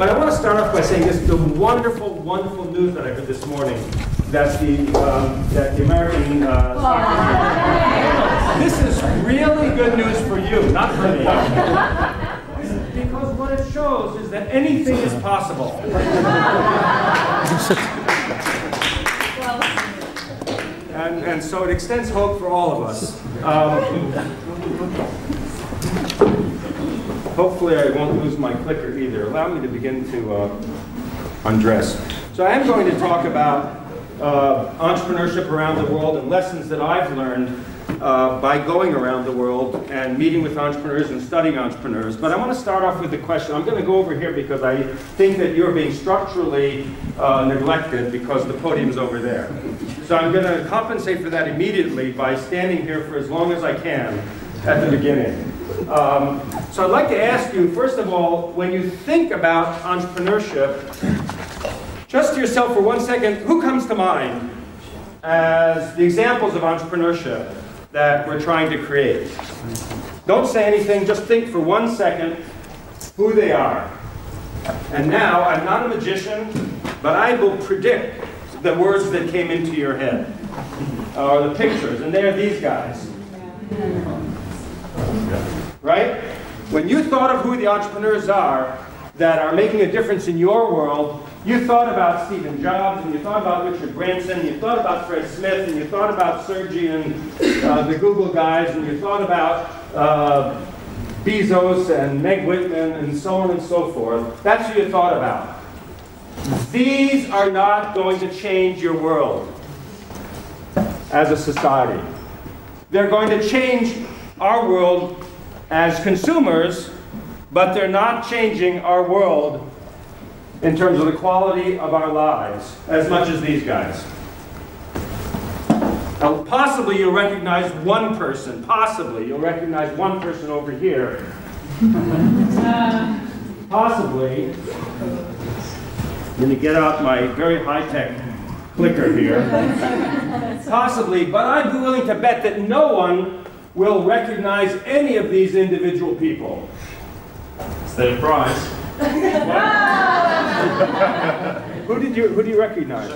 But I want to start off by saying this, the wonderful, wonderful news that I heard this morning, that the, um, that the American, uh, this is really good news for you, not for me. Because what it shows is that anything is possible. And, and so it extends hope for all of us. Um, hopefully I won't lose my clicker either. Allow me to begin to uh, undress. So I am going to talk about uh, entrepreneurship around the world and lessons that I've learned uh, by going around the world and meeting with entrepreneurs and studying entrepreneurs. But I want to start off with the question. I'm going to go over here because I think that you're being structurally uh, neglected because the podium's over there. So I'm going to compensate for that immediately by standing here for as long as I can at the beginning. Um, so I'd like to ask you, first of all, when you think about entrepreneurship, just to yourself for one second, who comes to mind as the examples of entrepreneurship that we're trying to create? Don't say anything, just think for one second who they are. And now, I'm not a magician, but I will predict the words that came into your head, or the pictures, and they're these guys. Right? When you thought of who the entrepreneurs are that are making a difference in your world, you thought about Stephen Jobs, and you thought about Richard Branson, and you thought about Fred Smith, and you thought about Sergey and uh, the Google guys, and you thought about uh, Bezos and Meg Whitman, and so on and so forth. That's who you thought about. These are not going to change your world as a society. They're going to change our world as consumers, but they're not changing our world in terms of the quality of our lives as much as these guys. Now, possibly you'll recognize one person, possibly you'll recognize one person over here. possibly, I'm going to get out my very high-tech clicker here. possibly, but I'd be willing to bet that no one will recognize any of these individual people. It's their prize. who did you who do you recognize?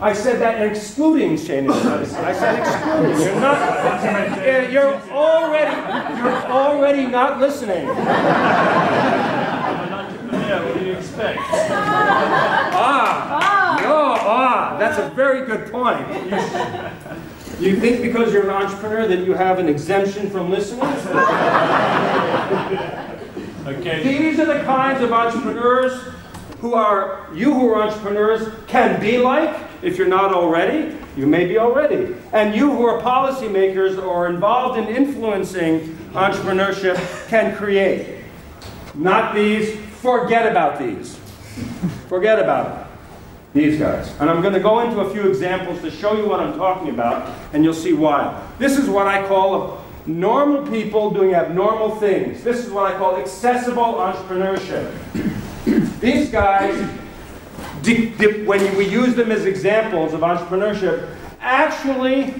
I said that excluding Shane I said excluding. You're not. You're already. You're already not listening. I'm an entrepreneur. What do you expect? Ah. No. Ah. That's a very good point. You, think because you're an entrepreneur that you have an exemption from listening? Okay. These are the kinds of entrepreneurs who are, you who are entrepreneurs can be like, if you're not already, you may be already. And you who are policymakers or involved in influencing entrepreneurship can create. Not these, forget about these. Forget about it. These guys. And I'm going to go into a few examples to show you what I'm talking about, and you'll see why. This is what I call normal people doing abnormal things. This is what I call accessible entrepreneurship. These guys, when we use them as examples of entrepreneurship, actually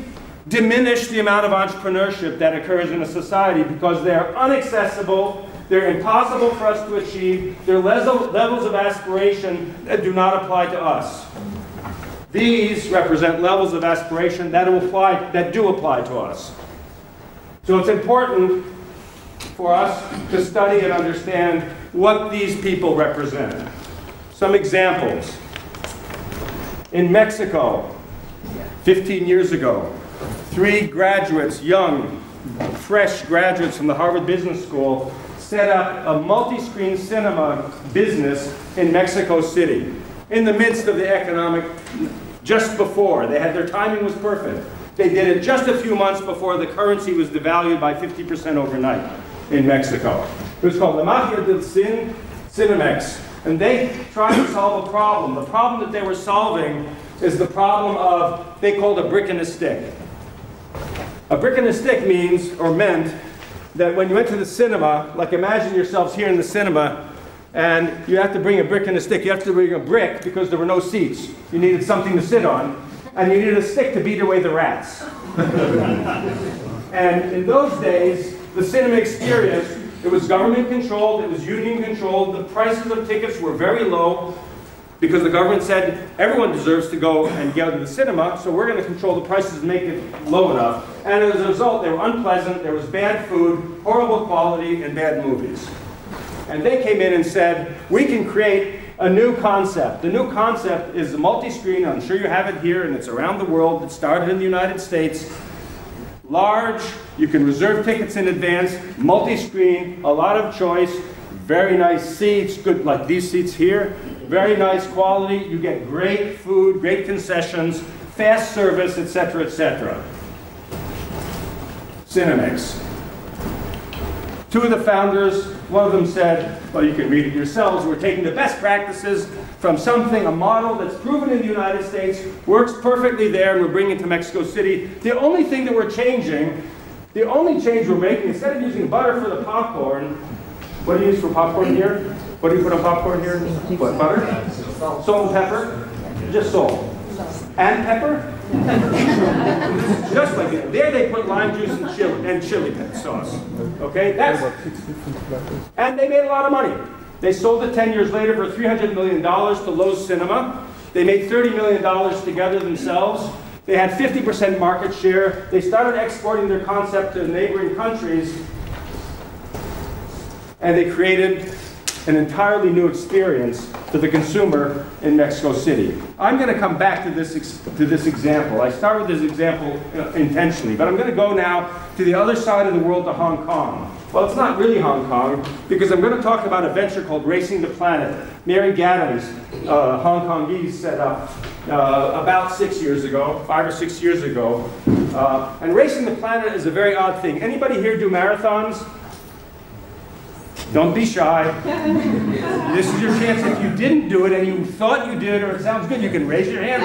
diminish the amount of entrepreneurship that occurs in a society because they're unaccessible, they're impossible for us to achieve, they're levels of aspiration that do not apply to us. These represent levels of aspiration that, apply, that do apply to us. So it's important for us to study and understand what these people represent. Some examples. In Mexico, 15 years ago, three graduates, young, fresh graduates from the Harvard Business School, set up a multi-screen cinema business in Mexico City in the midst of the economic, just before. They had their timing was perfect. They did it just a few months before the currency was devalued by 50% overnight in Mexico. It was called La Magia del Cin, Cinemex. And they tried to solve a problem. The problem that they were solving is the problem of, they called a brick and a stick. A brick and a stick means, or meant, that when you went to the cinema, like imagine yourselves here in the cinema, and you have to bring a brick and a stick. You have to bring a brick because there were no seats. You needed something to sit on and you needed a stick to beat away the rats. and in those days, the cinema experience It was government controlled, it was union controlled, the prices of tickets were very low because the government said everyone deserves to go and go to the cinema, so we're going to control the prices and make it low enough. And as a result, they were unpleasant, there was bad food, horrible quality, and bad movies. And they came in and said, we can create a new concept. The new concept is the multi-screen, I'm sure you have it here, and it's around the world. It started in the United States. Large, you can reserve tickets in advance, multi-screen, a lot of choice, very nice seats, good like these seats here, very nice quality, you get great food, great concessions, fast service, etc., etc. Cinemex. Two of the founders, one of them said, well, you can read it yourselves, we're taking the best practices from something, a model that's proven in the United States, works perfectly there, and we're bringing it to Mexico City. The only thing that we're changing, the only change we're making, instead of using butter for the popcorn, what do you use for popcorn here? What do you put on popcorn here? What, butter? Salt and pepper? Just salt. And pepper? Just like that. There they put lime juice and chili, and chili sauce. Okay, that's, and they made a lot of money. They sold it 10 years later for $300 million to Loews Cinema. They made $30 million together themselves. They had 50% market share. They started exporting their concept to neighboring countries. And they created an entirely new experience to the consumer in Mexico City. I'm going to come back to this, to this example. I start with this example uh, intentionally, but I'm going to go now to the other side of the world to Hong Kong. Well, it's not really Hong Kong, because I'm going to talk about a venture called Racing the Planet. Mary Gadams, uh, Hong Kongese, set up uh, about six years ago, five or six years ago. Uh, and Racing the Planet is a very odd thing. Anybody here do marathons? Don't be shy. this is your chance. If you didn't do it and you thought you did or it sounds good, you can raise your hand.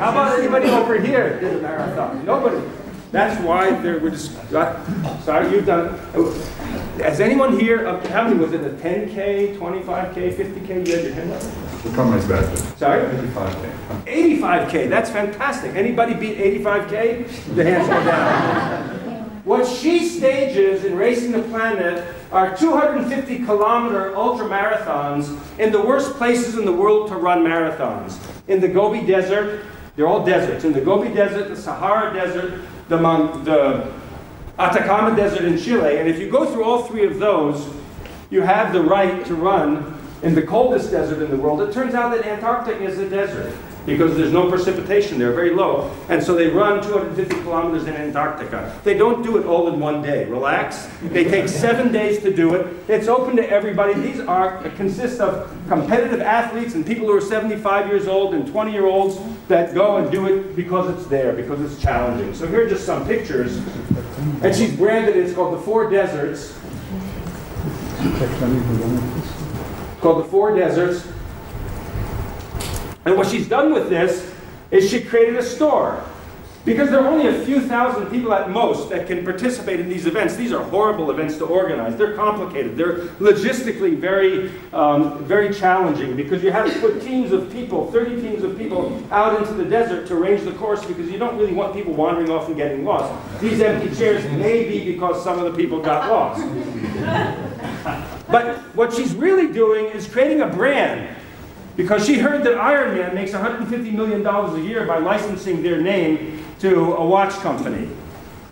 How about anybody over here did a marathon? Nobody. That's why there were just, uh, sorry, you've done it. Has anyone here, uh, how many was it, a 10K, 25K, 50K? You had your hand up? The company is better. Sorry? 85K. 85K, that's fantastic. Anybody beat 85K? The hands go down. What she stages in Racing the Planet are 250 kilometer ultra marathons in the worst places in the world to run marathons. In the Gobi Desert, they're all deserts. In the Gobi Desert, the Sahara Desert, the, Mon the Atacama Desert in Chile. And if you go through all three of those, you have the right to run in the coldest desert in the world. It turns out that Antarctica is a desert because there's no precipitation there, very low. And so they run 250 kilometers in Antarctica. They don't do it all in one day. Relax. They take seven days to do it. It's open to everybody. These are consist of competitive athletes and people who are 75 years old and 20 year olds that go and do it because it's there, because it's challenging. So here are just some pictures. And she's branded it. It's called the Four Deserts. called the Four Deserts. And what she's done with this is she created a store. Because there are only a few thousand people at most that can participate in these events. These are horrible events to organize. They're complicated. They're logistically very, um, very challenging because you have to put teams of people, 30 teams of people, out into the desert to arrange the course because you don't really want people wandering off and getting lost. These empty chairs may be because some of the people got lost. but what she's really doing is creating a brand because she heard that Ironman makes $150 million a year by licensing their name to a watch company.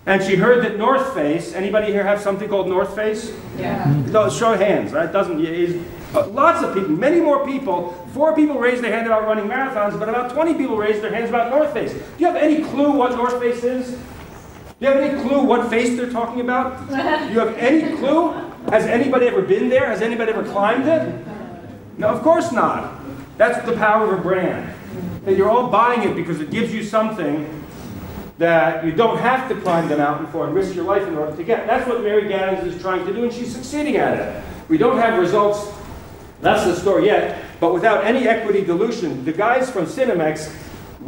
And she heard that North Face, anybody here have something called North Face? Yeah. No, show hands. right? doesn't, is, uh, lots of people, many more people. Four people raised their hand about running marathons, but about 20 people raised their hands about North Face. Do you have any clue what North Face is? Do you have any clue what face they're talking about? Do you have any clue? Has anybody ever been there? Has anybody ever climbed it? No, of course not. That's the power of a brand. That you're all buying it because it gives you something that you don't have to climb the mountain for and risk your life in order to get. That's what Mary Gadams is trying to do, and she's succeeding at it. We don't have results, that's the story yet, but without any equity dilution, the guys from Cinemex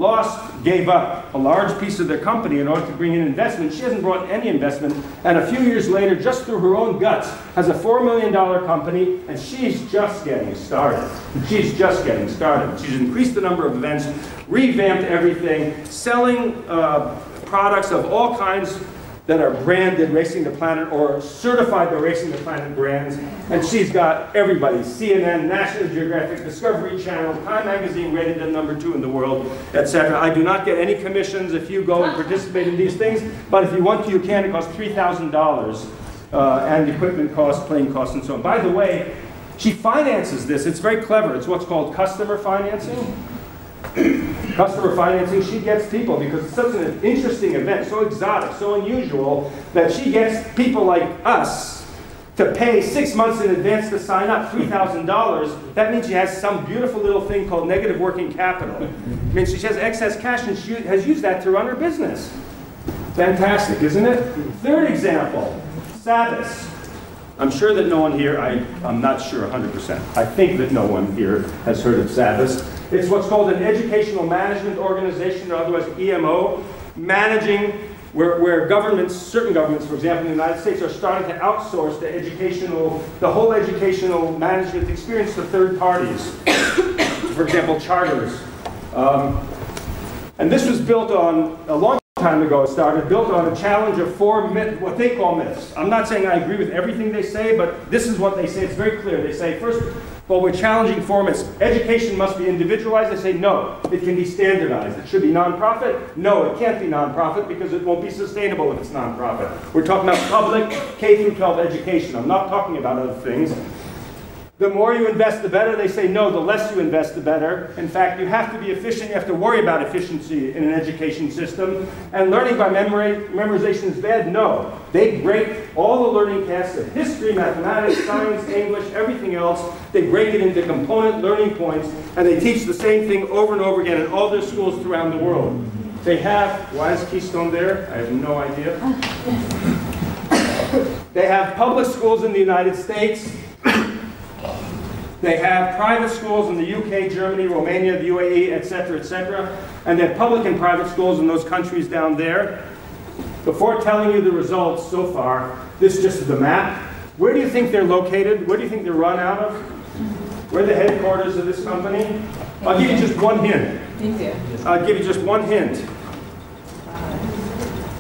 lost, gave up a large piece of their company in order to bring in investment. She hasn't brought any investment, and a few years later, just through her own guts, has a $4 million company, and she's just getting started. She's just getting started. She's increased the number of events, revamped everything, selling uh, products of all kinds that are branded Racing the Planet or certified by Racing the Planet brands. And she's got everybody, CNN, National Geographic, Discovery Channel, Time Magazine rated at number two in the world, etc. I do not get any commissions if you go and participate in these things, but if you want to, you can. It costs $3,000 uh, and equipment costs, plane costs, and so on. By the way, she finances this. It's very clever. It's what's called customer financing customer financing, she gets people because it's such an interesting event, so exotic, so unusual, that she gets people like us to pay six months in advance to sign up, $3,000. That means she has some beautiful little thing called negative working capital. I mean, she has excess cash and she has used that to run her business. Fantastic, isn't it? Third example, SABIS. I'm sure that no one here, I, I'm not sure 100%. I think that no one here has heard of SABIS. It's what's called an educational management organization, or otherwise EMO, managing where, where governments, certain governments, for example, in the United States, are starting to outsource the educational, the whole educational management experience to third parties. for example, charters. Um, and this was built on a long time ago It started, built on a challenge of four myth, what they call myths. I'm not saying I agree with everything they say, but this is what they say. It's very clear. They say, first, well, we're challenging four myths. Education must be individualized. They say, no, it can be standardized. It should be nonprofit. No, it can't be nonprofit because it won't be sustainable if it's nonprofit. We're talking about public K through 12 education. I'm not talking about other things. The more you invest, the better. They say no, the less you invest, the better. In fact, you have to be efficient. You have to worry about efficiency in an education system. And learning by memory, memorization is bad? No. They break all the learning tasks of history, mathematics, science, English, everything else. They break it into component learning points, and they teach the same thing over and over again in all their schools throughout the world. They have, why is Keystone there? I have no idea. they have public schools in the United States. They have private schools in the UK, Germany, Romania, the UAE, etc., etc., and they have public and private schools in those countries down there. Before telling you the results so far, this just is the map. Where do you think they're located? Where do you think they're run out of? Where are the headquarters of this company? I'll give you just one hint. I'll give you just one hint.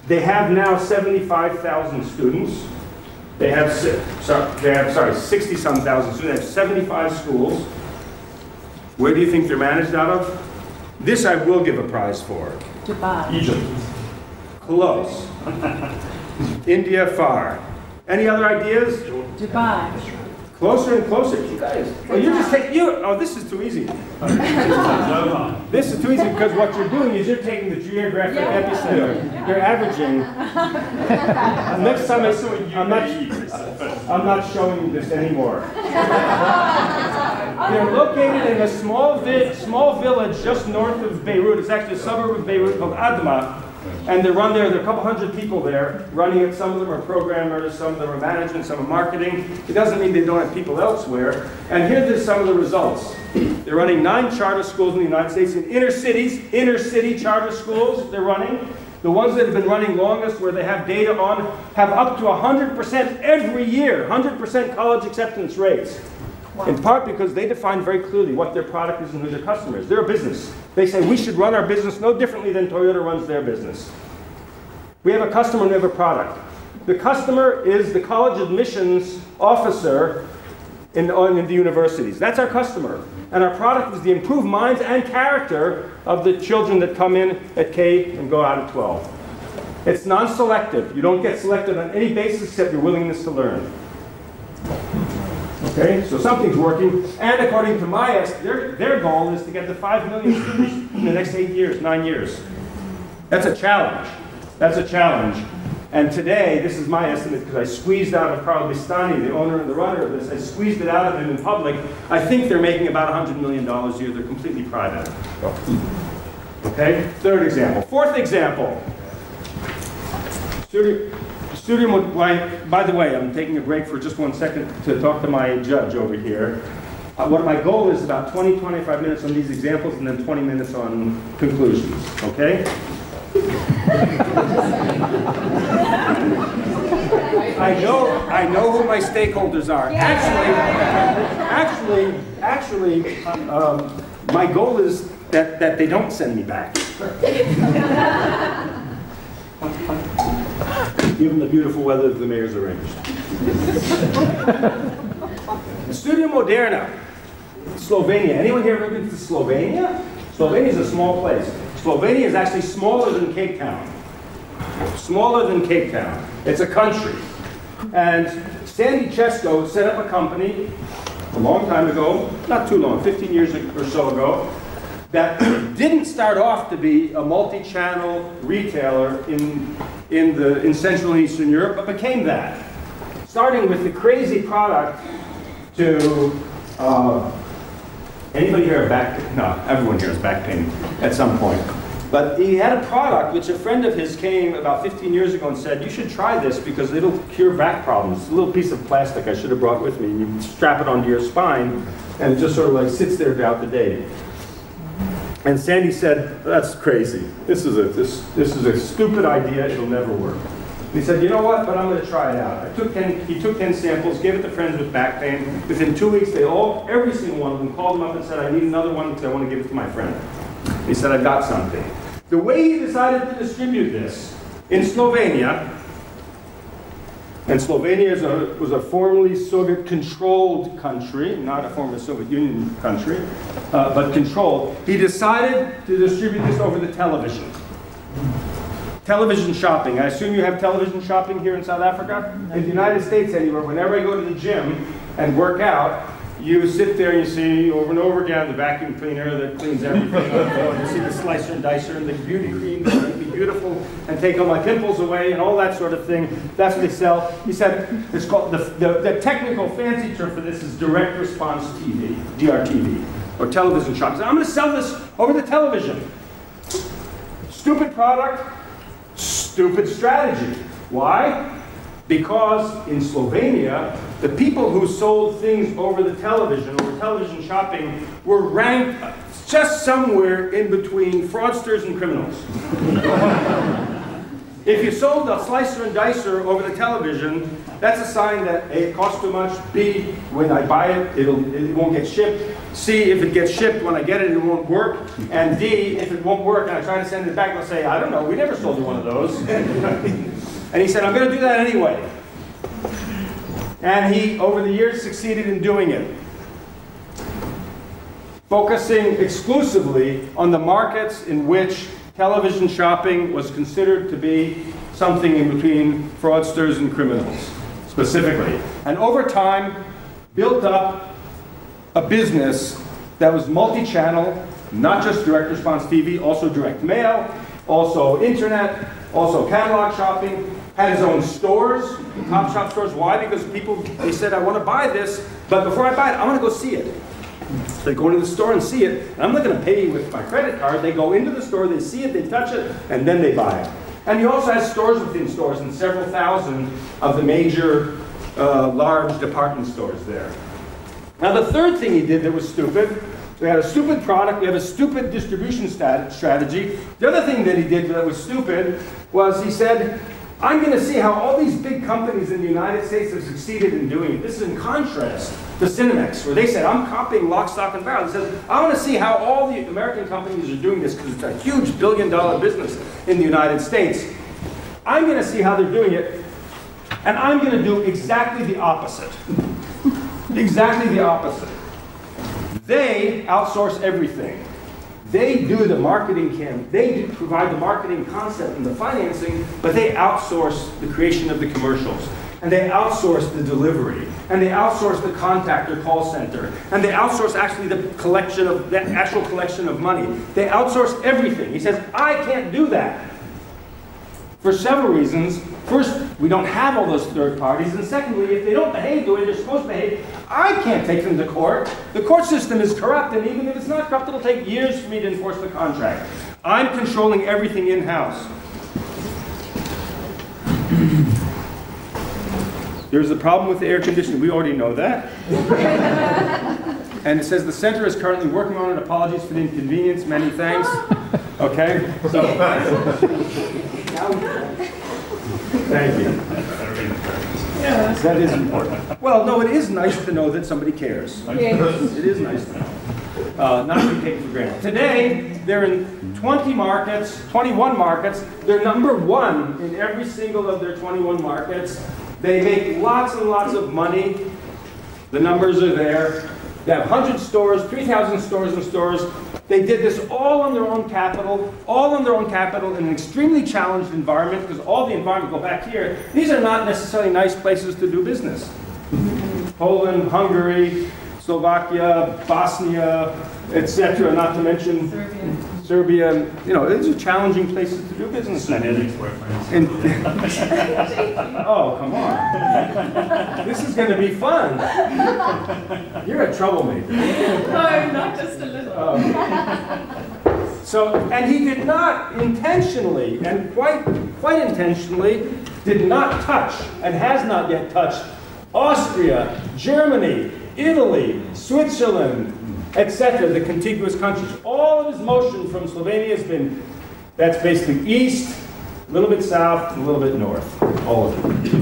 They have now 75,000 students. They have, sorry, they have, sorry, 60 some thousand students. They have 75 schools. Where do you think they're managed out of? This I will give a prize for. Dubai. Egypt. Close. India far. Any other ideas? Dubai. Closer and closer. You guys. Oh, you're just taking. You. Oh, this is too easy. This is too easy because what you're doing is you're taking the geographic epicenter. You're averaging. Next time I saw you, I'm not. I'm not showing this anymore. They're located in a small vi- small village just north of Beirut. It's actually a suburb of Beirut called Adma. And they run there, there are a couple hundred people there running it. Some of them are programmers, some of them are management, some are marketing. It doesn't mean they don't have people elsewhere. And here are some of the results. They're running nine charter schools in the United States in inner cities, inner city charter schools they're running. The ones that have been running longest, where they have data on, have up to 100% every year, 100% college acceptance rates. In part because they define very clearly what their product is and who their customer is. They're a business. They say we should run our business no differently than Toyota runs their business. We have a customer and we have a product. The customer is the college admissions officer in, in the universities. That's our customer. And our product is the improved minds and character of the children that come in at K and go out at 12. It's non-selective. You don't get selected on any basis except your willingness to learn. Okay, so something's working. And according to MIAS, their, their goal is to get to 5 million students in the next eight years, nine years. That's a challenge. That's a challenge. And today, this is my estimate because I squeezed out of Carl Bistany, the owner and the runner of this, I squeezed it out of him in public. I think they're making about $100 million a year. They're completely private. Okay, third example. Fourth example. Studio, studio, by the way, I'm taking a break for just one second to talk to my judge over here. Uh, what my goal is about 20, 25 minutes on these examples and then 20 minutes on conclusions, okay? I know, I know who my stakeholders are. Actually, actually, actually, um, my goal is that, that they don't send me back. given the beautiful weather that the mayor's arranged. Studio Moderna, Slovenia. Anyone here ever been to Slovenia? Slovenia is a small place. Slovenia is actually smaller than Cape Town. Smaller than Cape Town. It's a country. And Sandi Češko set up a company a long time ago, not too long, 15 years or so ago, that didn't start off to be a multi-channel retailer in, in, the, in Central and Eastern Europe, but became that. Starting with the crazy product to, uh, anybody here back? No, everyone here has back pain at some point. But he had a product which a friend of his came about 15 years ago and said, you should try this because it'll cure back problems. It's a little piece of plastic I should have brought with me. And you strap it onto your spine and it just sort of like sits there throughout the day. And Sandi said, that's crazy. This is a, this, this is a stupid idea. It'll never work. He said, you know what, but I'm going to try it out. I took 10, he took 10 samples, gave it to friends with back pain. Within two weeks, they all, every single one of them called him up and said, I need another one because I want to give it to my friend. He said, I've got something. The way he decided to distribute this in Slovenia, and Slovenia is a, was a formerly Soviet-controlled country, not a former Soviet Union country, uh, but controlled. He decided to distribute this over the television. Television shopping. I assume you have television shopping here in South Africa? In the United States anywhere, whenever I go to the gym and work out, you sit there and you see over and over again the vacuum cleaner that cleans everything. You see the slicer and dicer and the beauty cream that make me beautiful and take all my pimples away and all that sort of thing. That's what they sell. He said it's called the, the, the technical fancy term for this is direct response TV, DRTV, or television shopping. I'm going to sell this over the television. Stupid product, stupid strategy. Why? Because in Slovenia, the people who sold things over the television, over television shopping, were ranked just somewhere in between fraudsters and criminals. if you sold a slicer and dicer over the television, that's a sign that A, it costs too much, B, when I buy it, it'll, it won't get shipped, C, if it gets shipped, when I get it, it won't work, and D, if it won't work and I try to send it back, they'll say, I don't know, we never sold you one of those. And he said, I'm going to do that anyway. And he, over the years, succeeded in doing it. Focusing exclusively on the markets in which television shopping was considered to be something in between fraudsters and criminals, specifically. And over time, built up a business that was multi-channel, not just direct response TV, also direct mail, also internet, also catalog shopping, had his own stores, top shop stores. Why? Because people, they said, I want to buy this, but before I buy it, I want to go see it. So they go into the store and see it, and I'm not going to pay you with my credit card. They go into the store, they see it, they touch it, and then they buy it. And he also has stores within stores and several thousand of the major uh, large department stores there. Now the third thing he did that was stupid, we had a stupid product, we have a stupid distribution strategy. The other thing that he did that was stupid was he said, I'm going to see how all these big companies in the United States have succeeded in doing it. This is in contrast to Cinemex, where they said, I'm copying lock, stock, and barrel. He says, I want to see how all the American companies are doing this because it's a huge billion dollar business in the United States. I'm going to see how they're doing it, and I'm going to do exactly the opposite. exactly the opposite. They outsource everything. They do the marketing cam, they provide the marketing concept and the financing, but they outsource the creation of the commercials. And they outsource the delivery. And they outsource the contact or call center. And they outsource actually the collection of the actual collection of money. They outsource everything. He says, I can't do that. For several reasons. First, we don't have all those third parties. And secondly, if they don't behave the way they're supposed to behave, I can't take them to court. The court system is corrupt, and even if it's not corrupt, it'll take years for me to enforce the contract. I'm controlling everything in There's a problem with the air conditioning. We already know that. and it says the center is currently working on it. Apologies for the inconvenience. Many thanks. Okay? So, thank you. Yeah. That is important. Well, no, it is nice to know that somebody cares. It is nice to know. Uh, not to be taken for granted. Today, They're in 20 markets, 21 markets. They're number one in every single of their 21 markets. They make lots and lots of money. The numbers are there. They have 100 stores, 3,000 stores and stores. They did this all on their own capital, all on their own capital in an extremely challenged environment because all the environment, go back here, these are not necessarily nice places to do business. Poland, Hungary, Slovakia, Bosnia, etc., not to mention Serbia. Serbia. You know, these are challenging places to do business in. Dynamics boyfriends. And- oh, come on. This is going to be fun. You're a troublemaker. No, not just a little. Oh. So, and he did not intentionally, and quite, quite intentionally, did not touch, and has not yet touched, Austria, Germany, Italy, Switzerland, etc., the contiguous countries. All of his motion from Slovenia has been, that's basically east, a little bit south, a little bit north, all of it.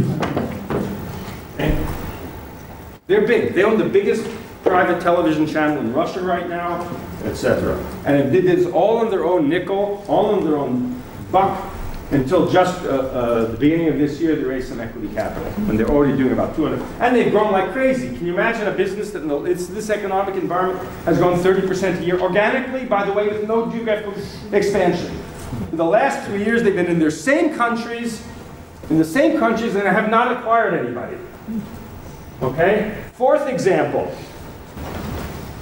They're big. They own the biggest private television channel in Russia right now, etc. And they did this all on their own nickel, all on their own buck, until just uh, uh, the beginning of this year they raised some equity capital, and they're already doing about 200. And they've grown like crazy. Can you imagine a business that in the, it's, this economic environment has grown 30% a year organically, by the way, with no geographical expansion. In the last three years, they've been in their same countries, in the same countries, and have not acquired anybody. Okay? Fourth example.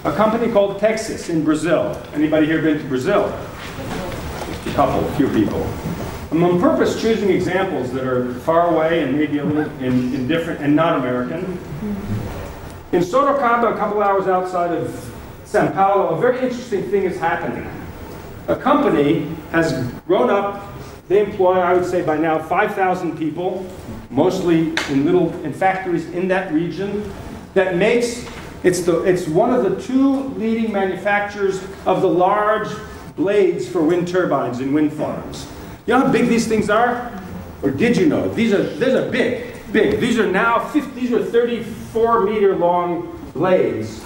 A company called Tecsis in Brazil. Anybody here been to Brazil? A couple, a few people. I'm on purpose choosing examples that are far away and maybe a little different and not American. In Sorocaba, a couple hours outside of Sao Paulo, a very interesting thing is happening. A company has grown up. They employ, I would say by now, 5,000 people, mostly in little in factories in that region. That makes it's the it's one of the two leading manufacturers of the large blades for wind turbines in wind farms. You know how big these things are? Or did you know? These are these are big, big. These are now 50, these are 34 meter long blades.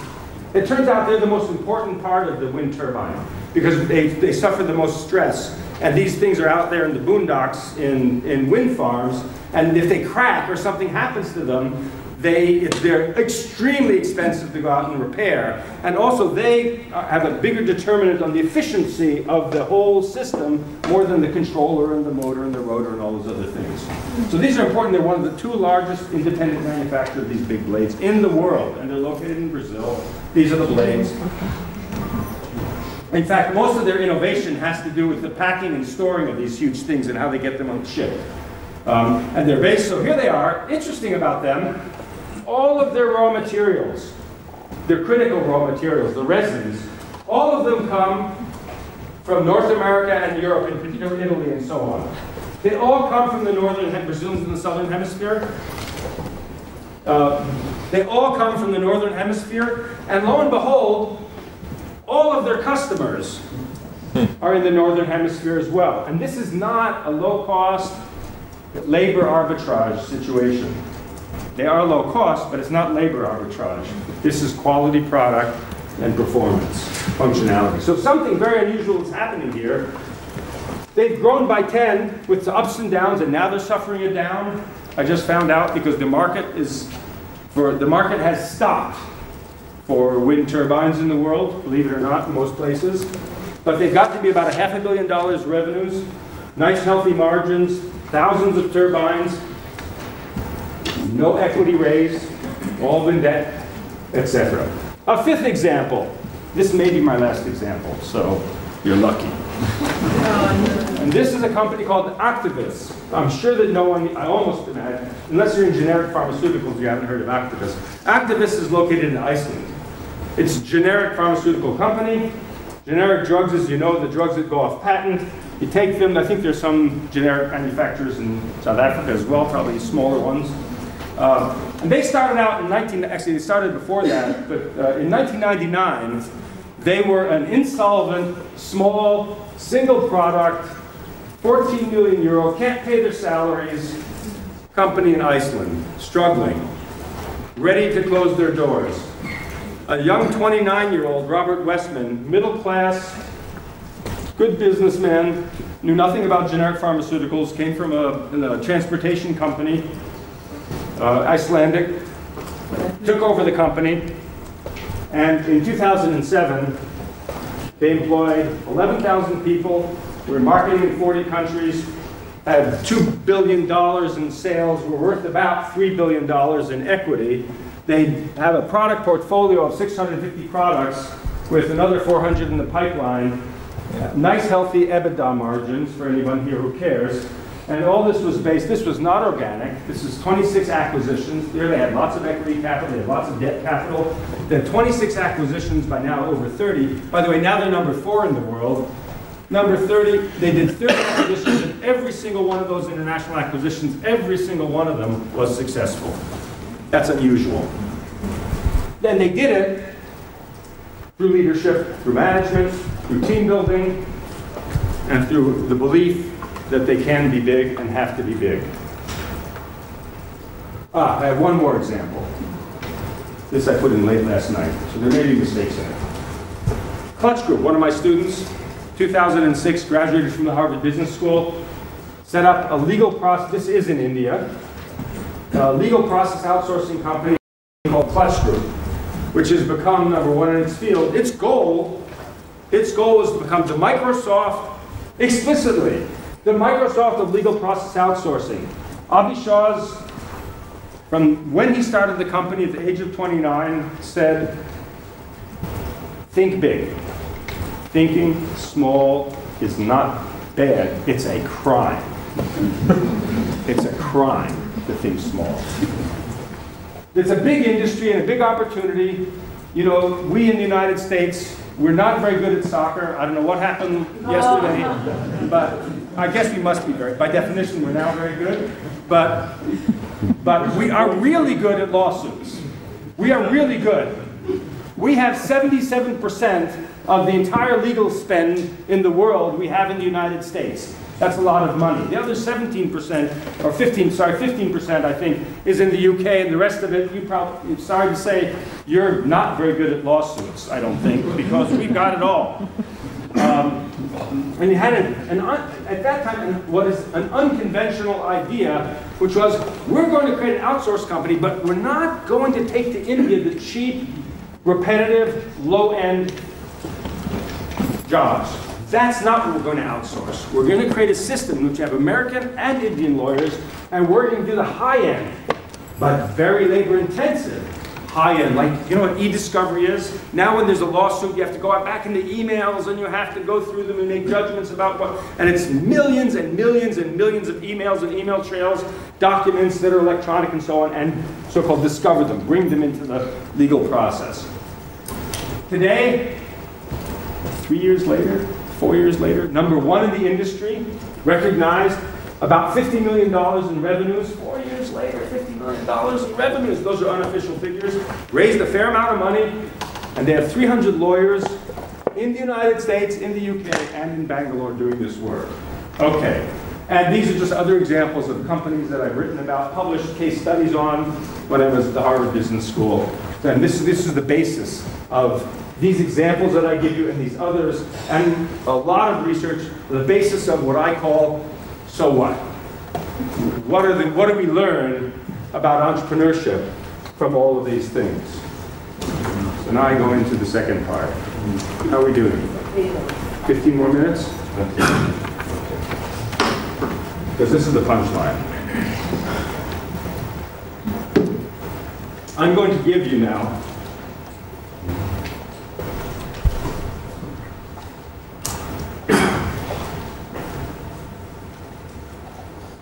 It turns out they're the most important part of the wind turbine because they, they suffer the most stress. And these things are out there in the boondocks in, in wind farms. And if they crack or something happens to them, they, they're extremely expensive to go out and repair. And also, they uh, have a bigger determinant on the efficiency of the whole system more than the controller and the motor and the rotor and all those other things. So these are important. They're one of the two largest independent manufacturers of these big blades in the world, and they're located in Brazil. These are the blades. In fact, most of their innovation has to do with the packing and storing of these huge things and how they get them on the ship. Um, and they're based, so here they are. Interesting about them, all of their raw materials, their critical raw materials, the resins, all of them come from North America and Europe, in particular Italy and so on. They all come from the northern, Brazilians in the southern hemisphere. Uh, they all come from the northern hemisphere, and lo and behold, all of their customers are in the northern hemisphere as well. And this is not a low cost labor arbitrage situation. They are low cost, but it's not labor arbitrage. This is quality product and performance, functionality. So something very unusual is happening here. They've grown by 10 with the ups and downs, and now they're suffering a down. I just found out because the market is, for the market has stopped for wind turbines in the world, believe it or not, in most places. But they've got to be about a half a billion dollars revenues, nice healthy margins, thousands of turbines, no equity raised, all in debt, etc. A fifth example. This may be my last example, so you're lucky. And this is a company called Actavis. I'm sure that no one, I almost imagine, unless you're in generic pharmaceuticals, you haven't heard of Actavis. Actavis is located in Iceland. It's a generic pharmaceutical company. Generic drugs, as you know, the drugs that go off patent. You take them, I think there's some generic manufacturers in South Africa as well, probably smaller ones. Uh, and they started out in 19, actually they started before that, but uh, in 1999, they were an insolvent, small, single product, 14 million euro, can't pay their salaries, company in Iceland, struggling, ready to close their doors. A young 29 year old, Robert Wessman, middle class, good businessman, knew nothing about generic pharmaceuticals, came from a, a transportation company, uh, Icelandic, took over the company, and in 2007, they employed 11,000 people, were marketing in 40 countries, had $2 billion in sales, were worth about $3 billion in equity. They have a product portfolio of 650 products with another 400 in the pipeline. Nice, healthy EBITDA margins for anyone here who cares. And all this was based, this was not organic. This is 26 acquisitions. There they had lots of equity capital, they had lots of debt capital. Had 26 acquisitions, by now over 30. By the way, now they're number four in the world. Number 30, they did 30 acquisitions, and every single one of those international acquisitions, every single one of them was successful. That's unusual. Then they did it through leadership, through management, through team building, and through the belief that they can be big and have to be big. Ah, I have one more example. This I put in late last night, so there may be mistakes in it. Clutch Group, one of my students, 2006, graduated from the Harvard Business School, set up a legal process, this is in India, a legal process outsourcing company called Clutch Group, which has become number one in its field. Its goal, its goal is to become the Microsoft, explicitly, the Microsoft of legal process outsourcing. Avi Shaw's, from when he started the company at the age of 29, said, think big. Thinking small is not bad, it's a crime. it's a crime to think small. It's a big industry and a big opportunity. You know, we in the United States, we're not very good at soccer. I don't know what happened yesterday, but I guess we must be very, by definition, we're now very good. But, but we are really good at lawsuits. We are really good. We have 77% of the entire legal spend in the world we have in the United States. That's a lot of money. The other 17%, or 15, sorry, 15%, I think, is in the UK, and the rest of it, you probably, sorry to say, you're not very good at lawsuits, I don't think, because we've got it all. Um, and you had an, an at that time what is an unconventional idea, which was we're going to create an outsource company, but we're not going to take to India the cheap, repetitive, low-end jobs. That's not what we're going to outsource. We're going to create a system which have American and Indian lawyers, and we're going to do the high end, but very labor intensive high end. Like, you know what e-discovery is? Now when there's a lawsuit, you have to go out back into emails and you have to go through them and make judgments about what, and it's millions and millions and millions of emails and email trails, documents that are electronic and so on, and so-called discover them, bring them into the legal process. Today, three years later, four years later, number one in the industry, recognized about $50 million in revenues. Four years later, $50 million in revenues. Those are unofficial figures. Raised a fair amount of money, and they have 300 lawyers in the United States, in the UK, and in Bangalore doing this work. Okay. And these are just other examples of companies that I've written about, published case studies on when I was at the Harvard Business School. And this, this is the basis of these examples that I give you and these others, and a lot of research, the basis of what I call so what? What, are the, what do we learn about entrepreneurship from all of these things? So now I go into the second part. How are we doing? 15 more minutes? Because this is the punchline. I'm going to give you now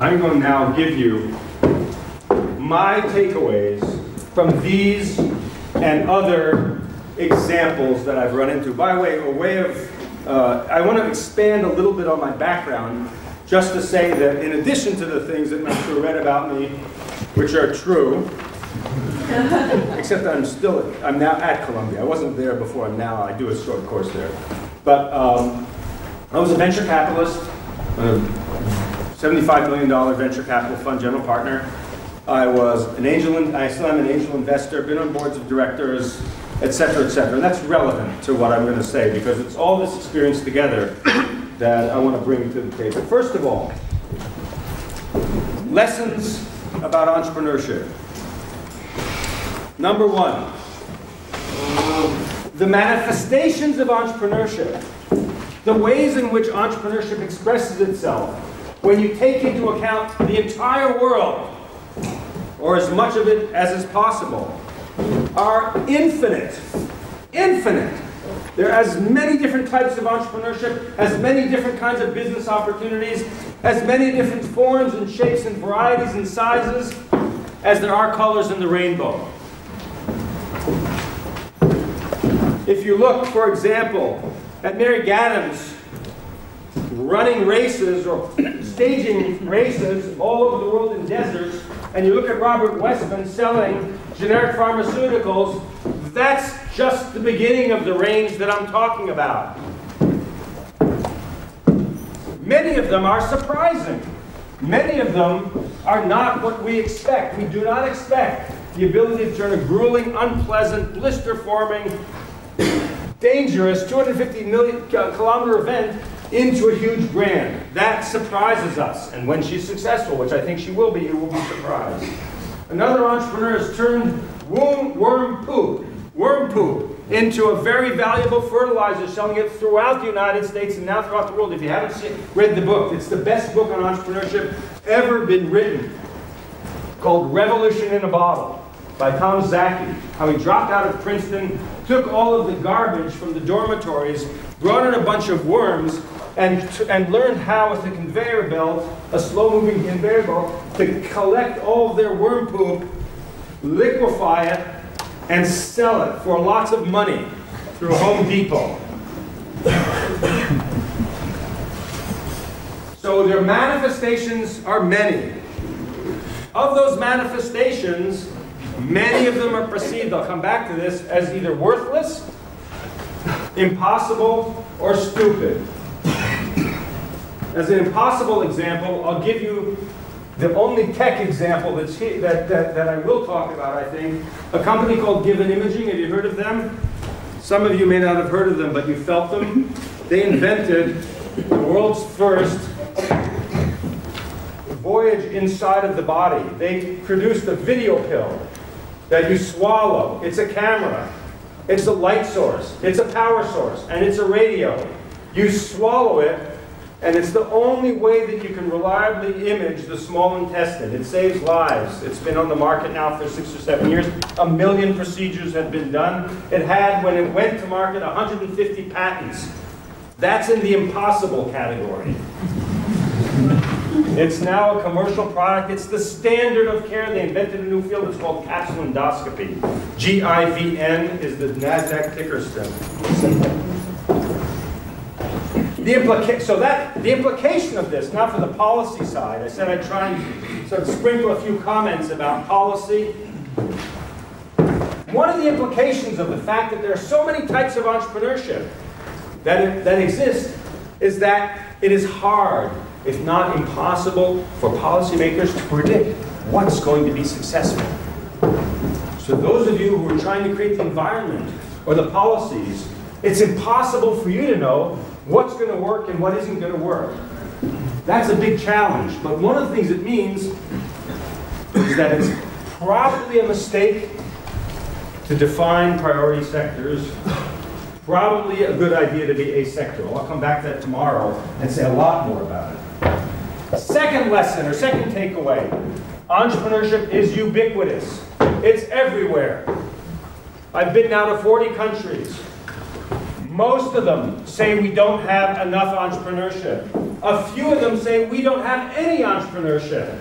I'm going to now give you my takeaways from these and other examples that I've run into. By the way, a way of, uh, I want to expand a little bit on my background just to say that in addition to the things that sure read about me, which are true, except I'm still, I'm now at Columbia. I wasn't there before, I'm now, I do a short course there. But um, I was a venture capitalist, uh, $75 million venture capital fund general partner. I was an angel, I still am an angel investor, been on boards of directors, et cetera, et cetera. And that's relevant to what I'm going to say because it's all this experience together that I want to bring to the table. First of all, lessons about entrepreneurship. Number one, the manifestations of entrepreneurship, the ways in which entrepreneurship expresses itself, when you take into account the entire world, or as much of it as is possible, are infinite. Infinite. There are as many different types of entrepreneurship, as many different kinds of business opportunities, as many different forms and shapes and varieties and sizes as there are colors in the rainbow. If you look, for example, at Mary Gadams running races or staging races all over the world in deserts, and you look at Robert Wessman selling generic pharmaceuticals, that's just the beginning of the range that I'm talking about. Many of them are surprising. Many of them are not what we expect. We do not expect the ability to turn a grueling, unpleasant, blister forming, dangerous 250 million uh, kilometer event into a huge brand. That surprises us. And when she's successful, which I think she will be, you will be surprised. Another entrepreneur has turned worm, poop, worm poop, into a very valuable fertilizer, selling it throughout the United States and now throughout the world. If you haven't seen, read the book, it's the best book on entrepreneurship ever been written, called Revolution in a Bottle by Tom Szaky. How he dropped out of Princeton, took all of the garbage from the dormitories, brought in a bunch of worms, and, and learned how with a conveyor belt, a slow-moving conveyor belt, to collect all of their worm poop, liquefy it, and sell it for lots of money through Home Depot. so their manifestations are many. Of those manifestations, many of them are perceived, I'll come back to this, as either worthless, impossible, or stupid. As an impossible example, I'll give you the only tech example that's that, that, that I will talk about, I think, a company called Given Imaging. Have you heard of them? Some of you may not have heard of them, but you felt them. They invented the world's first voyage inside of the body. They produced a video pill that you swallow. It's a camera. It's a light source. It's a power source. And it's a radio. You swallow it, and it's the only way that you can reliably image the small intestine. It saves lives. It's been on the market now for six or seven years. A million procedures have been done. It had, when it went to market, 150 patents. That's in the impossible category. It's now a commercial product. It's the standard of care. They invented a new field. It's called capsule endoscopy. GIVN is the NASDAQ ticker symbol. The implica- so that the implication of this, now for the policy side, I said I'd try and sort of sprinkle a few comments about policy. One of the implications of the fact that there are so many types of entrepreneurship that, that exist is that it is hard, if not impossible, for policymakers to predict what's going to be successful. So those of you who are trying to create the environment or the policies, it's impossible for you to know what's going to work and what isn't going to work. That's a big challenge. But one of the things it means is that it's probably a mistake to define priority sectors. Probably a good idea to be asectoral. I'll come back to that tomorrow and say a lot more about it. Second lesson or second takeaway entrepreneurship is ubiquitous, it's everywhere. I've been now to 40 countries. Most of them say we don't have enough entrepreneurship. A few of them say we don't have any entrepreneurship.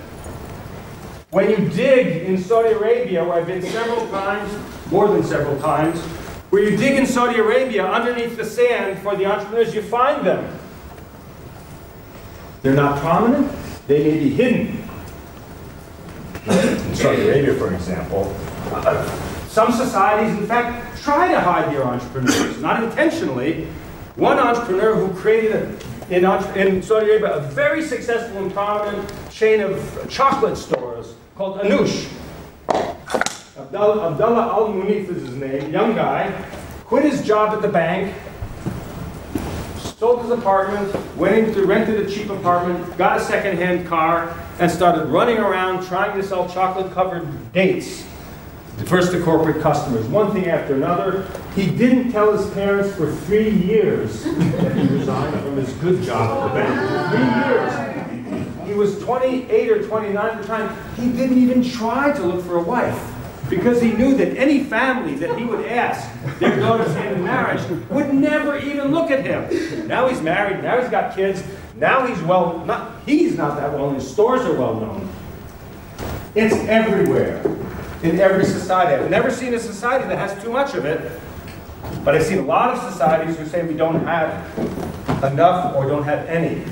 When you dig in Saudi Arabia, where I've been several times, more than several times, where you dig in Saudi Arabia underneath the sand for the entrepreneurs, you find them. They're not prominent, they may be hidden. In Saudi Arabia, for example, uh, some societies, in fact, try to hide their entrepreneurs, not intentionally. One entrepreneur who created in, in Saudi Arabia a very successful and prominent chain of chocolate stores called Anoush. Abdullah, Abdullah Al Munif is his name, young guy, quit his job at the bank, sold his apartment, went into, rented a cheap apartment, got a secondhand car, and started running around trying to sell chocolate-covered dates. First the corporate customers, one thing after another. He didn't tell his parents for three years that he resigned from his good job at the bank. Three years. He was 28 or 29 at the time. He didn't even try to look for a wife because he knew that any family that he would ask their daughter's hand in marriage would never even look at him. Now he's married, now he's got kids, now he's well, not, he's not that well, his stores are well known. It's everywhere, in every society. I've never seen a society that has too much of it, but I've seen a lot of societies who say we don't have enough or don't have any.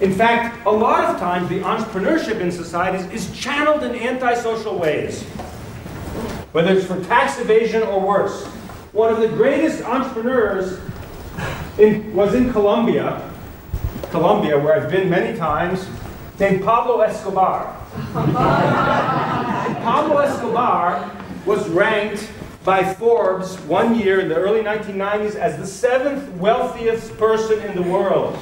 In fact, a lot of times the entrepreneurship in societies is channeled in antisocial ways whether it's for tax evasion or worse. One of the greatest entrepreneurs in, was in Colombia, Colombia, where I've been many times, named Pablo Escobar. Pablo Escobar was ranked by Forbes one year in the early 1990s as the seventh wealthiest person in the world.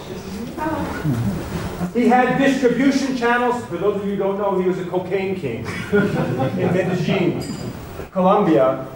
He had distribution channels. For those of you who don't know, he was a cocaine king in Medellin. Colombia,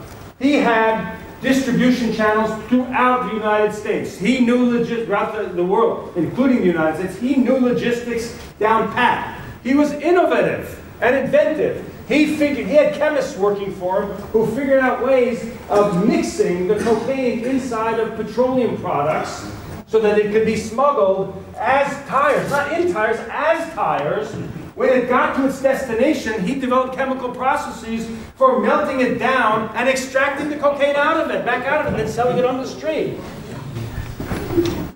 he had distribution channels throughout the United States. He knew logis- throughout the, the world, including the United States. He knew logistics down pat. He was innovative and inventive. He figured he had chemists working for him who figured out ways of mixing the cocaine inside of petroleum products so that it could be smuggled as tires, not in tires, as tires when it got to its destination, he developed chemical processes for melting it down and extracting the cocaine out of it, back out of it, and selling it on the street.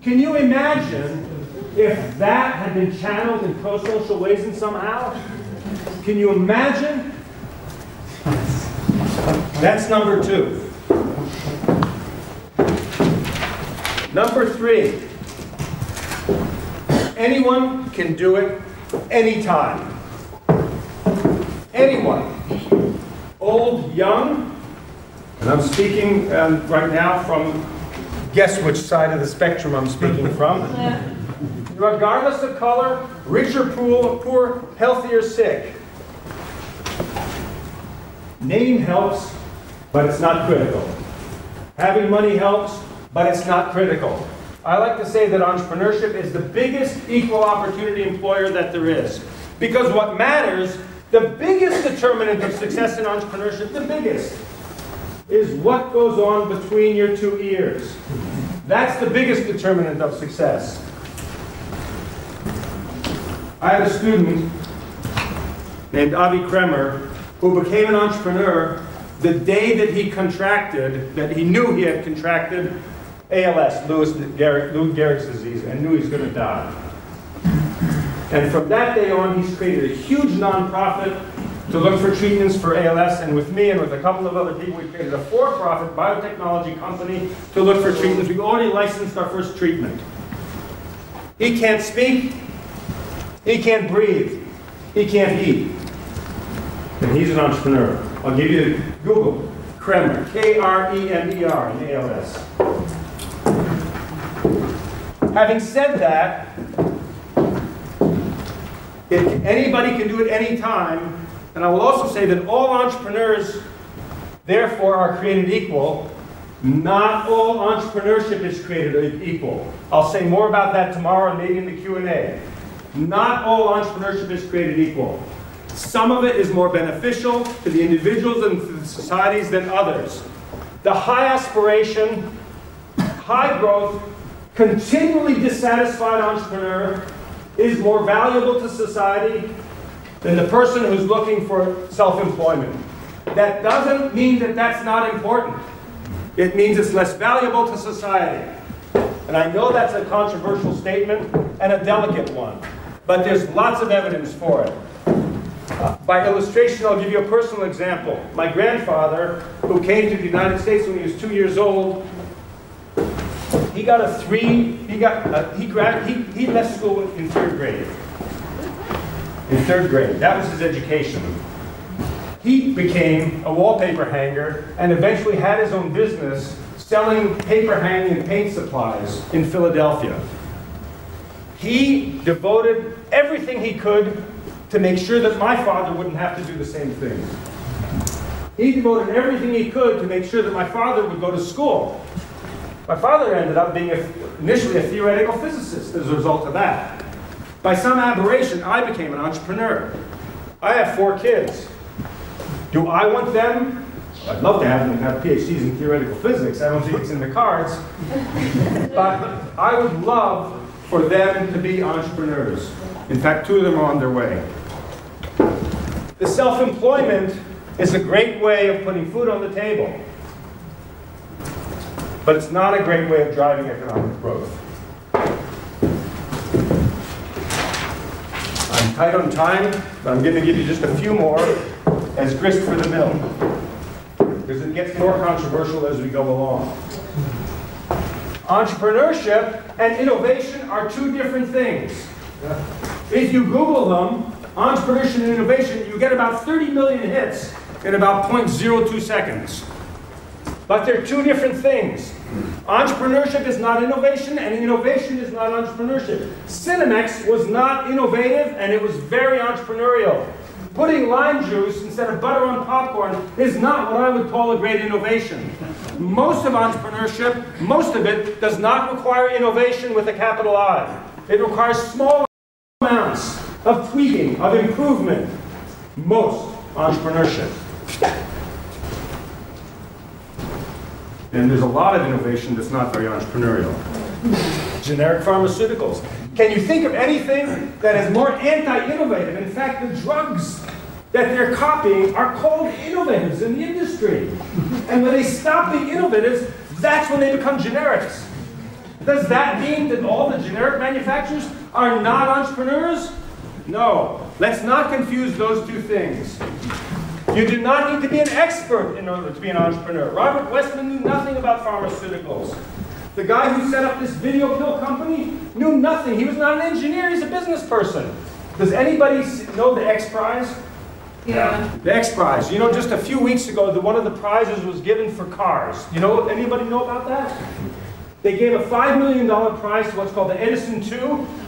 Can you imagine if that had been channeled in pro-social ways and somehow? Can you imagine? That's number two. Number three. Anyone can do it anytime. Anyone. Old, young, and I'm speaking um, right now from, guess which side of the spectrum I'm speaking from. Regardless of color, rich or poor, poor, healthy or sick. Name helps, but it's not critical. Having money helps, but it's not critical. I like to say that entrepreneurship is the biggest equal opportunity employer that there is. Because what matters, the biggest determinant of success in entrepreneurship, the biggest, is what goes on between your two ears. That's the biggest determinant of success. I had a student named Avi Kremer who became an entrepreneur the day that he contracted, that he knew he had contracted ALS, Lewis Gehrig, Lou Gehrig's disease, and knew he was going to die. And from that day on, he's created a huge nonprofit to look for treatments for ALS, and with me and with a couple of other people, we created a for-profit biotechnology company to look for treatments. We've already licensed our first treatment. He can't speak, he can't breathe, he can't eat. And he's an entrepreneur. I'll give you Google, Kremer, K-R-E-M-E-R in ALS. Having said that, if anybody can do it anytime, and I will also say that all entrepreneurs, therefore, are created equal. Not all entrepreneurship is created equal. I'll say more about that tomorrow maybe in the Q&A. Not all entrepreneurship is created equal. Some of it is more beneficial to the individuals and to the societies than others. The high aspiration, high growth, continually dissatisfied entrepreneur is more valuable to society than the person who's looking for self-employment. That doesn't mean that that's not important. It means it's less valuable to society. And I know that's a controversial statement and a delicate one, but there's lots of evidence for it. By illustration, I'll give you a personal example. My grandfather, who came to the United States when he was two years old, he got a three, he got, uh, he, grad, he, he left school in third grade. In third grade. That was his education. He became a wallpaper hanger and eventually had his own business selling paper hanging and paint supplies in Philadelphia. he devoted everything he could to make sure that my father wouldn't have to do the same thing. He devoted everything he could to make sure that my father would go to school. My father ended up being a, initially a theoretical physicist as a result of that. By some aberration, I became an entrepreneur. I have four kids. Do I want them? I'd love to have them have PhDs in theoretical physics. I don't think it's in the cards. But I would love for them to be entrepreneurs. In fact, two of them are on their way. The self employment is a great way of putting food on the table, but it's not a great way of driving economic growth. I'm tight on time, but I'm going to give you just a few more as grist for the mill, because it gets more controversial as we go along. Entrepreneurship and innovation are two different things. If you Google them, entrepreneurship and innovation, you get about 30 million hits in about 0.02 seconds. But they're two different things. Entrepreneurship is not innovation, and innovation is not entrepreneurship. Cinemex was not innovative, and it was very entrepreneurial. Putting lime juice instead of butter on popcorn is not what I would call a great innovation. Most of entrepreneurship, most of it, does not require innovation with a capital I. It requires small amounts of tweaking, of improvement. Most entrepreneurship. And there's a lot of innovation that's not very entrepreneurial. Generic pharmaceuticals. Can you think of anything that is more anti-innovative? In fact, the drugs that they're copying are called innovatives in the industry. And when they stop being innovatives, that's when they become generics. Does that mean that all the generic manufacturers are not entrepreneurs? No. Let's not confuse those two things. You do not need to be an expert in order to be an entrepreneur. Robert Wessman knew nothing about pharmaceuticals. The guy who set up this video pill company knew nothing. He was not an engineer, he's a business person. Does anybody know the X Prize? Yeah. The X Prize. You know, just a few weeks ago, the, one of the prizes was given for cars. You know, anybody know about that? They gave a $5 million prize to what's called the Edison 2,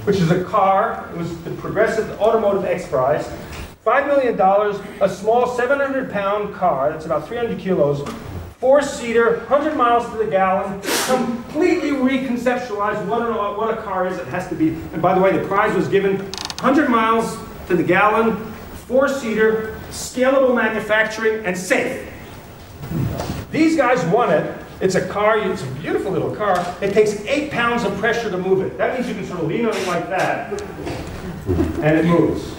which is a car. It was the Progressive Automotive X Prize. $5 million, a small 700 pound car, that's about 300 kilos, four seater, 100 miles to the gallon, completely reconceptualized what a, what a car is. It has to be, and by the way, the prize was given 100 miles to the gallon, four seater, scalable manufacturing, and safe. These guys won it. It's a car, it's a beautiful little car. It takes eight pounds of pressure to move it. That means you can sort of lean on it like that, and it moves.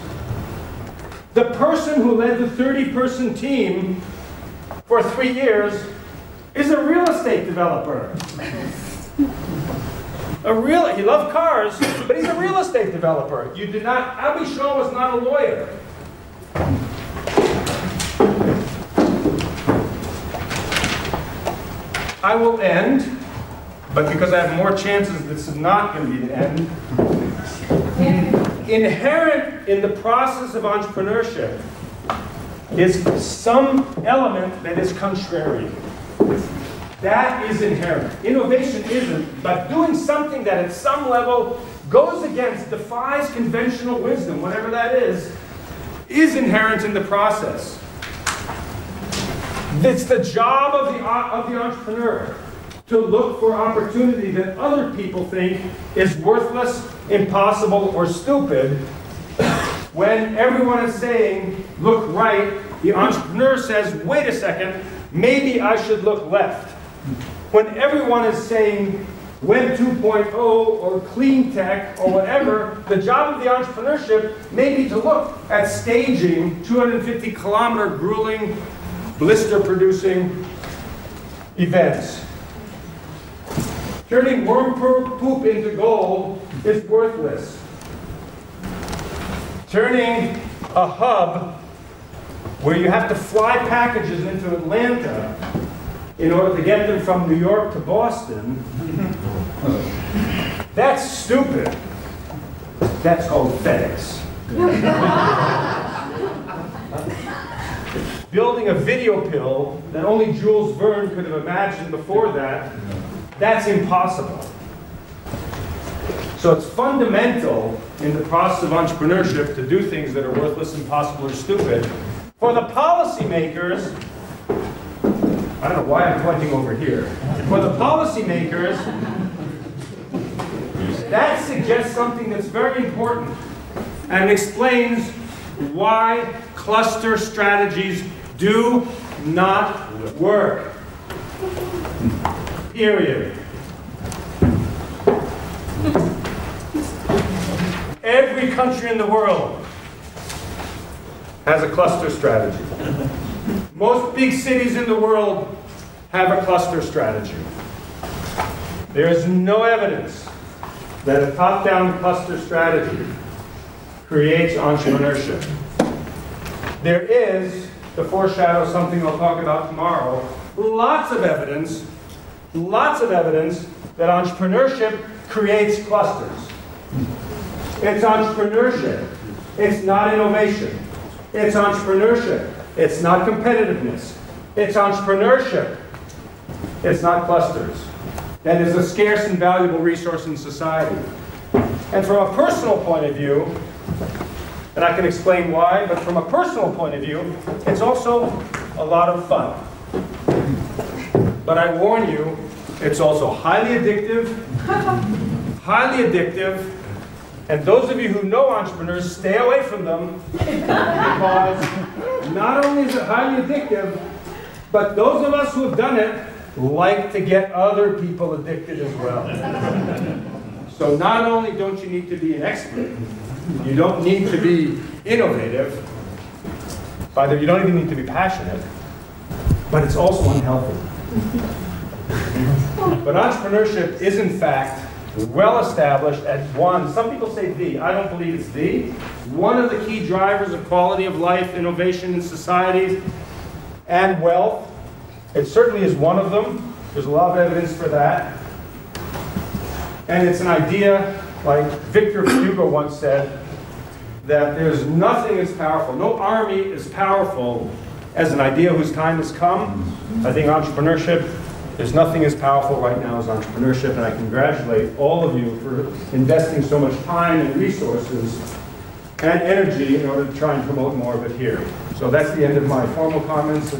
The person who led the 30 person team for three years is a real estate developer. A real, he loved cars, but he's a real estate developer. You did not, Abby Shaw was not a lawyer. I will end, but because I have more chances, this is not going to be the end. Inherent in the process of entrepreneurship is some element that is contrary. That is inherent. Innovation isn't, but doing something that at some level goes against, defies conventional wisdom, whatever that is, is inherent in the process. It's the job of the, of the entrepreneur to look for opportunity that other people think is worthless, impossible, or stupid. When everyone is saying, look right, the entrepreneur says, wait a second, maybe I should look left. When everyone is saying Web 2.0 or clean tech or whatever, the job of the entrepreneurship may be to look at staging 250 kilometer grueling, blister producing events. Turning worm poop into gold is worthless. Turning a hub where you have to fly packages into Atlanta in order to get them from New York to Boston, that's stupid. That's called FedEx. Building a video pill that only Jules Verne could have imagined before that, that's impossible. So it's fundamental in the process of entrepreneurship to do things that are worthless, impossible, or stupid. For the policymakers, I don't know why I'm pointing over here. For the policymakers, that suggests something that's very important and explains why cluster strategies do not work. Period. Every country in the world has a cluster strategy. Most big cities in the world have a cluster strategy. There is no evidence that a top-down cluster strategy creates entrepreneurship. There is, to foreshadow something I'll talk about tomorrow, lots of evidence, lots of evidence that entrepreneurship creates clusters. It's entrepreneurship. It's not innovation. It's entrepreneurship. It's not competitiveness. It's entrepreneurship. It's not clusters. That is a scarce and valuable resource in society. And from a personal point of view, and I can explain why, but from a personal point of view, it's also a lot of fun. But I warn you, it's also highly addictive, highly addictive, and those of you who know entrepreneurs, stay away from them because not only is it highly addictive, but those of us who have done it like to get other people addicted as well. So not only don't you need to be an expert, you don't need to be innovative, by the you don't even need to be passionate, but it's also unhealthy. But entrepreneurship is in fact well established as one, some people say the, I don't believe it's the, one of the key drivers of quality of life, innovation in societies, and wealth. It certainly is one of them. There's a lot of evidence for that. And it's an idea, like Victor Hugo once said, that there's nothing as powerful, no army as powerful as an idea whose time has come. I think entrepreneurship there's nothing as powerful right now as entrepreneurship, and I congratulate all of you for investing so much time and resources and energy in order to try and promote more of it here. So that's the end of my formal comments,